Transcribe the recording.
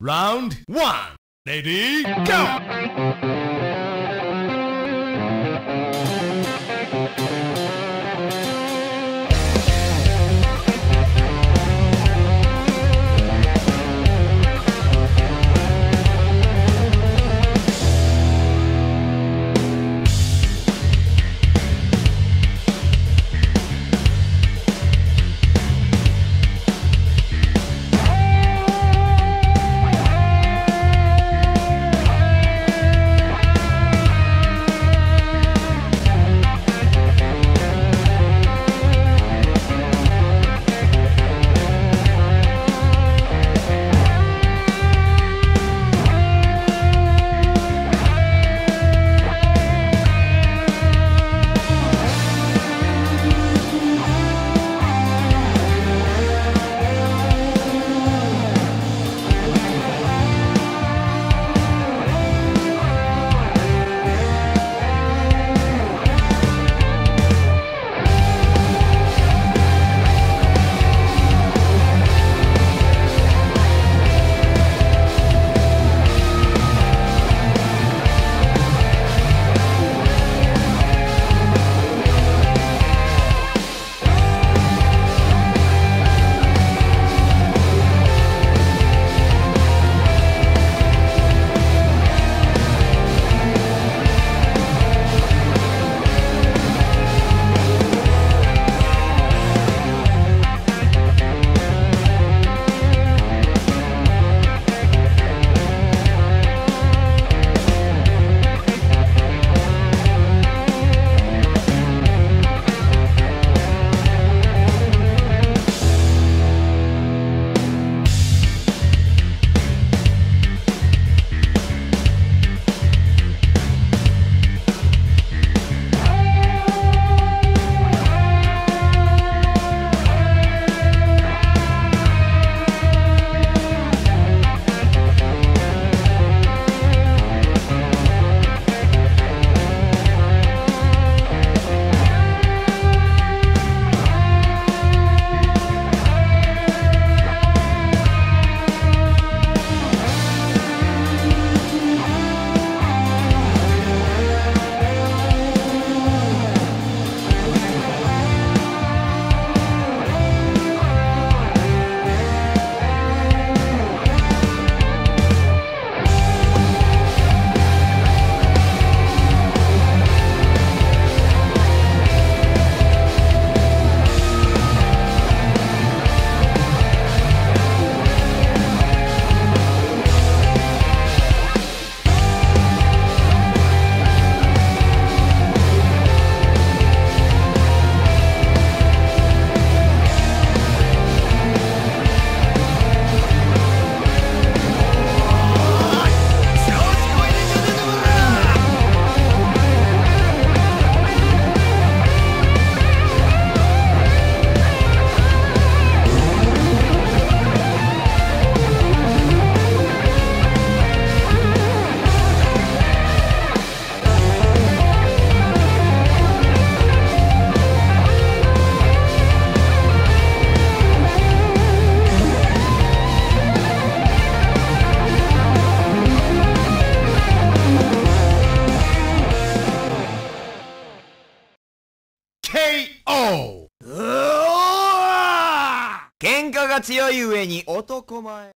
Round one. Ready, go! KO! 喧嘩が強い上に男前